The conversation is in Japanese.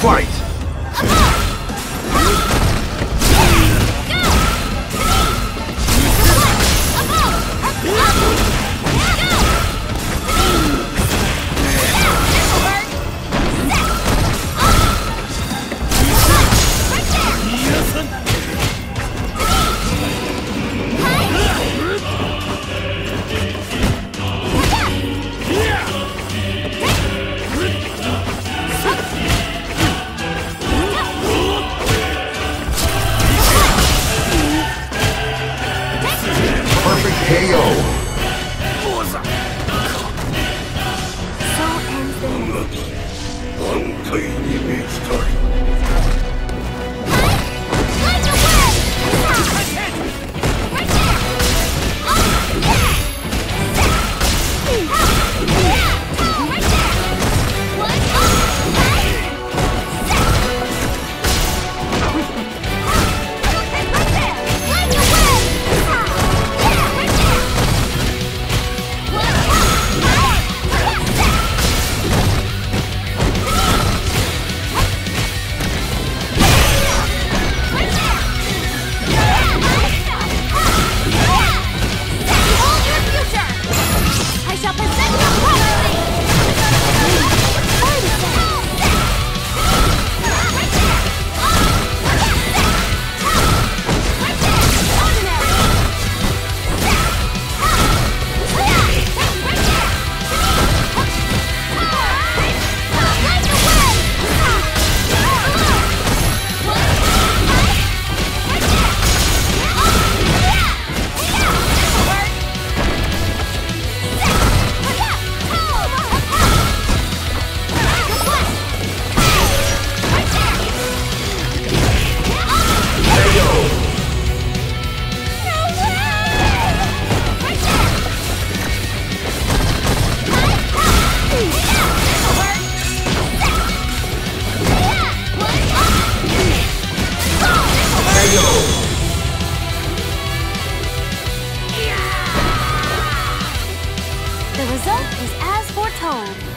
Fight! KO! So ends the The